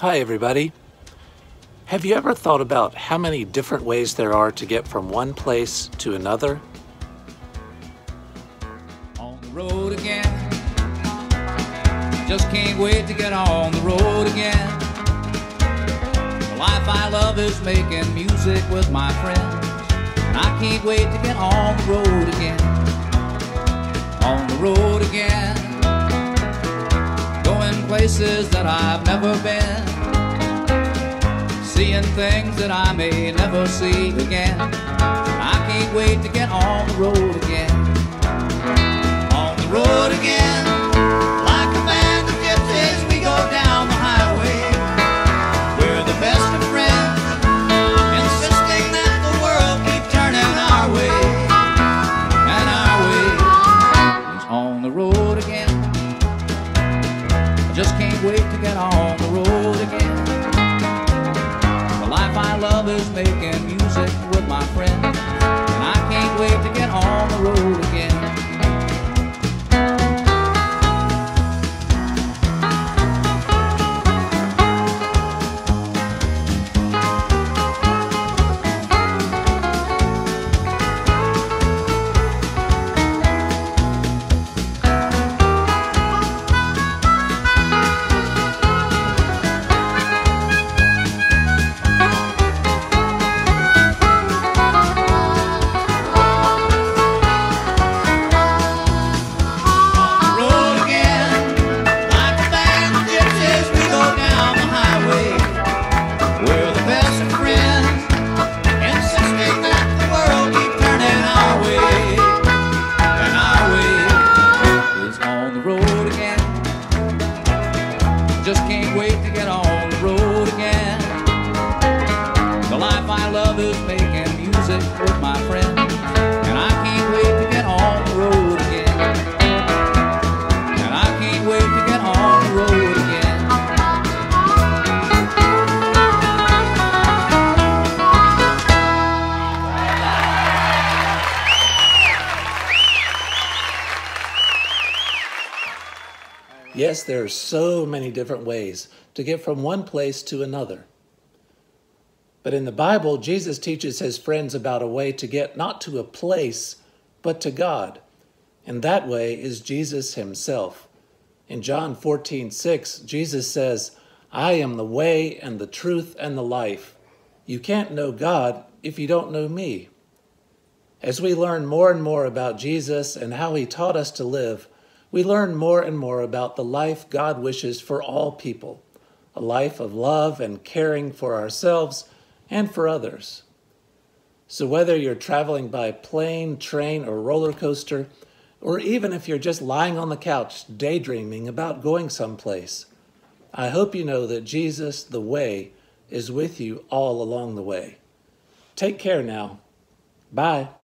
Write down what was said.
Hi, everybody. Have you ever thought about how many different ways there are to get from one place to another? On the road again. Just can't wait to get on the road again. The life I love is making music with my friends. And I can't wait to get on the road again. On the road again. Going places that I've never been. Seeing things that I may never see again. I can't wait to get on the road again on the road again. Like a band of gypsies, we go down the highway. We're the best of friends, insisting that the world keep turning our way. And our way is on the road again. I just can't wait to get on the road again. The life I love is making music can't wait to get on the road again. The life I love is making music with my friends, Yes, there are so many different ways to get from one place to another. But in the Bible, Jesus teaches his friends about a way to get not to a place, but to God. And that way is Jesus himself. In John 14, 6, Jesus says, I am the way and the truth and the life. You can't know God if you don't know me. As we learn more and more about Jesus and how he taught us to live, we learn more and more about the life God wishes for all people a life of love and caring for ourselves and for others. So, whether you're traveling by plane, train, or roller coaster, or even if you're just lying on the couch daydreaming about going someplace, I hope you know that Jesus, the way, is with you all along the way. Take care now. Bye.